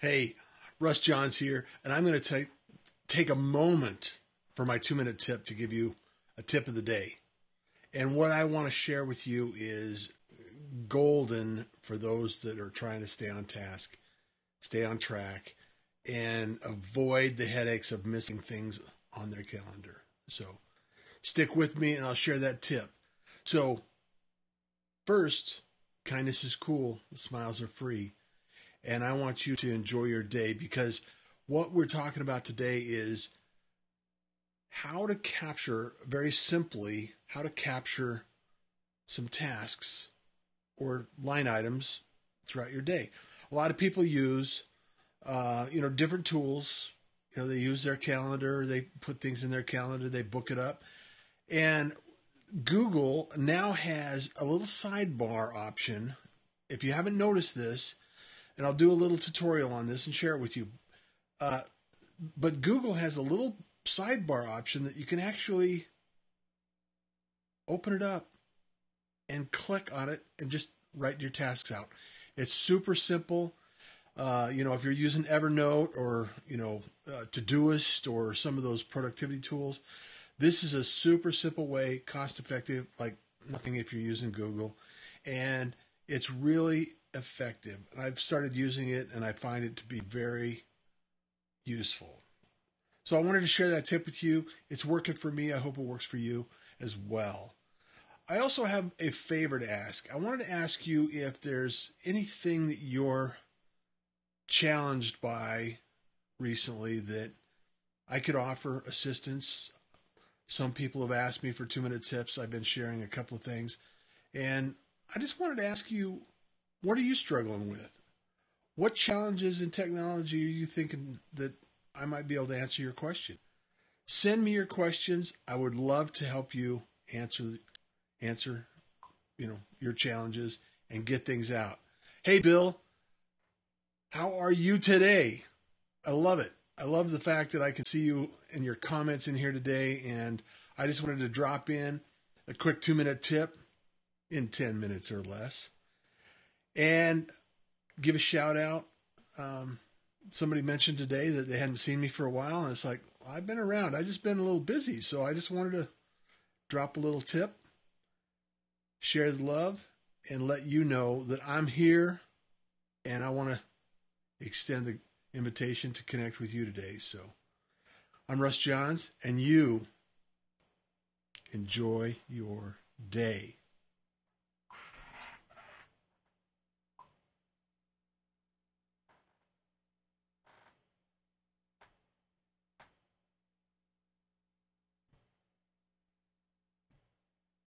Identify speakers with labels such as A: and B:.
A: Hey, Russ Johns here, and I'm going to take take a moment for my two minute tip to give you a tip of the day. And what I want to share with you is golden for those that are trying to stay on task, stay on track, and avoid the headaches of missing things on their calendar. So stick with me and I'll share that tip. So, first, kindness is cool, smiles are free. And I want you to enjoy your day because what we're talking about today is how to capture, very simply, how to capture some tasks or line items throughout your day. A lot of people use, uh, you know, different tools. You know, they use their calendar, they put things in their calendar, they book it up. And Google now has a little sidebar option. If you haven't noticed this, and I'll do a little tutorial on this and share it with you. Uh, but Google has a little sidebar option that you can actually open it up and click on it and just write your tasks out. It's super simple. Uh, you know, if you're using Evernote or you know uh, Todoist or some of those productivity tools, this is a super simple way, cost effective, like nothing if you're using Google, and it's really effective. I've started using it and I find it to be very useful. So I wanted to share that tip with you. It's working for me. I hope it works for you as well. I also have a favor to ask. I wanted to ask you if there's anything that you're challenged by recently that I could offer assistance. Some people have asked me for two minute tips. I've been sharing a couple of things. And I just wanted to ask you what are you struggling with? What challenges in technology are you thinking that I might be able to answer your question? Send me your questions. I would love to help you answer answer you know your challenges and get things out. Hey Bill, how are you today? I love it. I love the fact that I can see you in your comments in here today and I just wanted to drop in a quick 2 minute tip in 10 minutes or less and give a shout out. Um, somebody mentioned today that they hadn't seen me for a while, and it's like I've been around. I just been a little busy, so I just wanted to drop a little tip, share the love, and let you know that I'm here, and I want to extend the invitation to connect with you today. So I'm Russ Johns, and you enjoy your day.